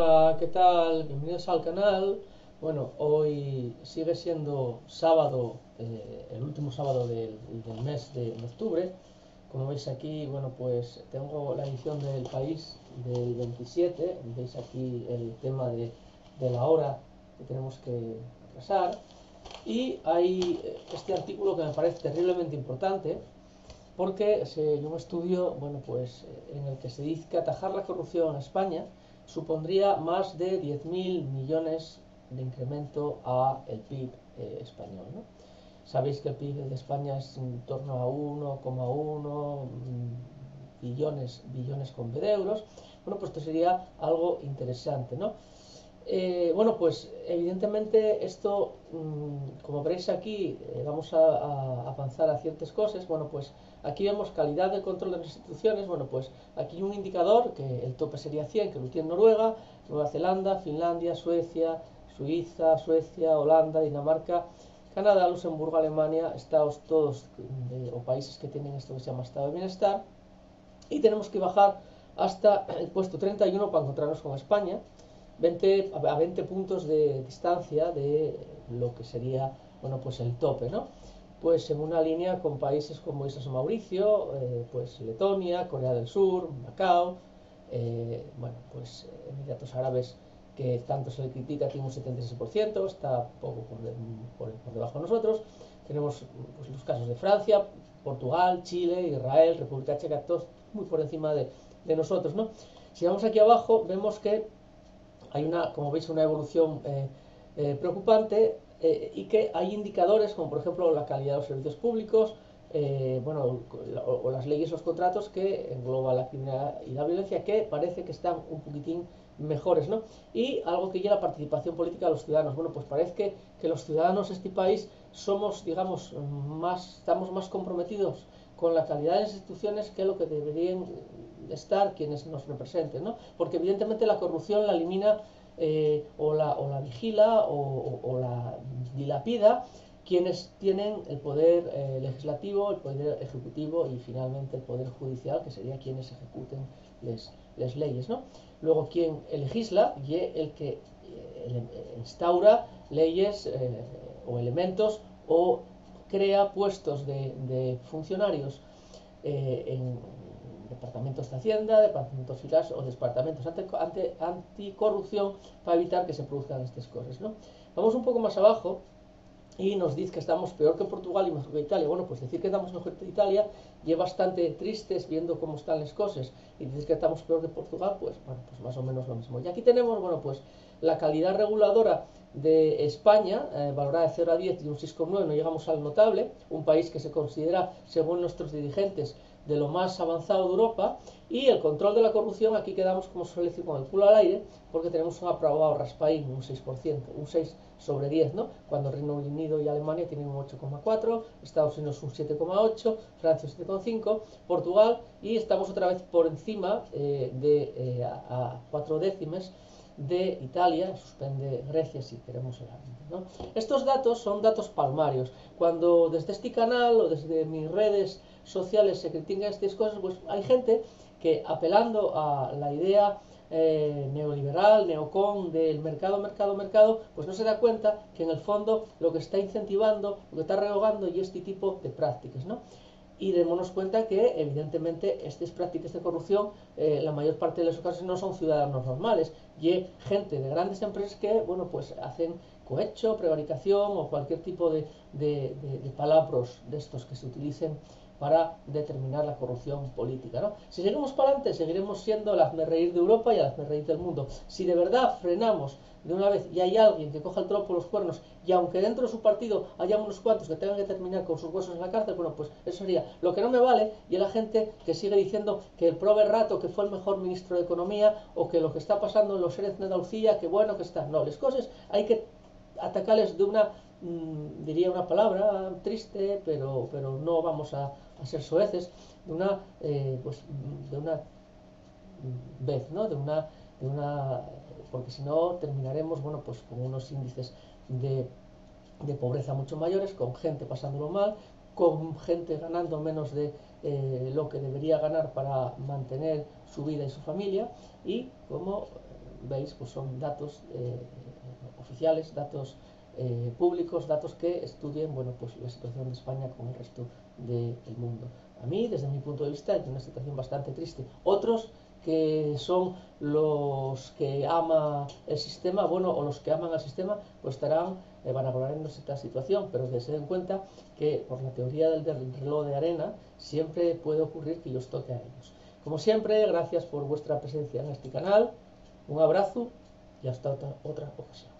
Hola, ¿qué tal? Bienvenidos al canal. Bueno, hoy sigue siendo sábado, eh, el último sábado del, del mes de, octubre. Como veis aquí, bueno, pues tengo la edición del país del 27. Veis aquí el tema de, de la hora que tenemos que atrasar. Y hay eh, este artículo que me parece terriblemente importante porque es un estudio, bueno, pues eh, en el que se dice que atajar la corrupción en España supondría más de 10.000 millones de incremento a el PIB eh, español. Sabéis que el PIB de España es en torno a 1,1 mm, billones, billones con B de euros. Bueno, pues esto sería algo interesante, ¿no? Eh, bueno, pues evidentemente esto, mmm, como veréis aquí, eh, vamos a, avanzar a ciertas cosas. Bueno, pues aquí vemos calidad de control de las instituciones. Bueno, pues aquí un indicador, que el tope sería 100, que lo tiene Noruega, Nueva Zelanda, Finlandia, Suecia, Suiza, Suecia, Holanda, Dinamarca, Canadá, Luxemburgo, Alemania, estados todos de, o países que tienen esto que se llama estado de bienestar. Y tenemos que bajar hasta el puesto 31 para encontrarnos con España. 20, a 20 puntos de distancia de lo que sería bueno pues el tope no pues en una línea con países como Islas Mauricio eh, pues Letonia Corea del Sur Macao eh, bueno pues Emiratos Árabes que tanto se le critica tiene un 76% está poco por, de, por, por, debajo de nosotros. Tenemos pues, los casos de Francia Portugal Chile Israel República Checa todos muy por encima de, de nosotros no si vamos aquí abajo vemos que hay una, como veis, una evolución eh, eh, preocupante eh, y que hay indicadores como por ejemplo la calidad de los servicios públicos, bueno, o, o, las leyes, los contratos que engloba la criminalidad y la violencia que parece que están un poquitín mejores, ¿no? Y algo que ya la participación política de los ciudadanos. Bueno, pues parece que, que los ciudadanos de este país somos, digamos, más, estamos más comprometidos con la calidad de las instituciones que lo que deberían estar quienes nos representen, ¿no? Porque evidentemente la corrupción la elimina eh, o, la, vigila o, la dilapida quienes tienen el poder eh, legislativo, el poder ejecutivo y finalmente el poder judicial, que sería quienes ejecuten las leyes, ¿no? Luego quien legisla y el que eh, instaura leyes eh, o elementos o crea puestos de, de funcionarios eh, en departamentos de Hacienda, departamentos fiscales o departamentos ante, ante, anticorrupción para evitar que se produzcan estas cosas. ¿no? Vamos un poco más abajo y nos dice que estamos peor que Portugal y mejor que Italia. Bueno, pues decir que estamos mejor que Italia es bastante tristes viendo cómo están las cosas. Y decir que estamos peor que Portugal, pues bueno, pues más o menos lo mismo. Y aquí tenemos, bueno, pues la calidad reguladora de España, eh, valorada de 0 a 10 y un 6,9, no llegamos al notable, un país que se considera, según nuestros dirigentes, de lo más avanzado de Europa y el control de la corrupción aquí quedamos como suele decir con el culo al aire porque tenemos un aprobado raspaín un 6%, un 6 sobre 10, ¿no? Cuando Reino Unido y Alemania tienen un 8,4, Estados Unidos un 7,8, Francia un 7,5, Portugal y estamos otra vez por encima eh, de eh, a, a cuatro décimas de Italia, suspende Grecia si queremos el ¿no? Estos datos son datos palmarios. Cuando desde este canal o desde mis redes sociales se critican estas cosas, pues hay gente que apelando a la idea eh, neoliberal, neocon del mercado, mercado, mercado, pues no se da cuenta que en el fondo lo que está incentivando, lo que está rehogando y este tipo de prácticas, ¿no? Y démonos cuenta que evidentemente estas prácticas de corrupción eh, la mayor parte de los casos no son ciudadanos normales. Y gente de grandes empresas que bueno pues hacen cohecho, prevaricación o cualquier tipo de, de, de, de palabras de estos que se utilicen para determinar la corrupción política. ¿no? Si seguimos para adelante, seguiremos siendo el reír de Europa y el reír del mundo. Si de verdad frenamos de una vez y hay alguien que coja el toro por los cuernos y aunque dentro de su partido haya unos cuantos que tengan que terminar con sus huesos en la cárcel, bueno, pues eso sería lo que no me vale y la gente que sigue diciendo que el prove rato que fue el mejor ministro de Economía o que lo que está pasando en los seres de Andalucía, que bueno que está. No, las cosas hay que atacarles de una mmm, diría una palabra triste, pero, pero no vamos a, a ser soeces, de una, eh, pues, de una vez, ¿no? De una, de una, porque si no terminaremos, bueno, pues con unos índices de, de pobreza mucho mayores, con gente pasándolo mal, con gente ganando menos de eh, lo que debería ganar para mantener su vida y su familia y como veis, pues son datos eh, oficiales, datos eh, públicos, datos que estudien bueno, pues la situación de España con el resto del mundo. A mí, desde mi punto de vista, es una situación bastante triste. Otros que son los que ama el sistema, bueno, o los que aman al sistema, pues estarán eh, van a en esta situación, pero que se den cuenta que por la teoría del, reloj de arena siempre puede ocurrir que los toque a ellos. Como siempre, gracias por vuestra presencia en este canal, un abrazo y hasta otra ocasión.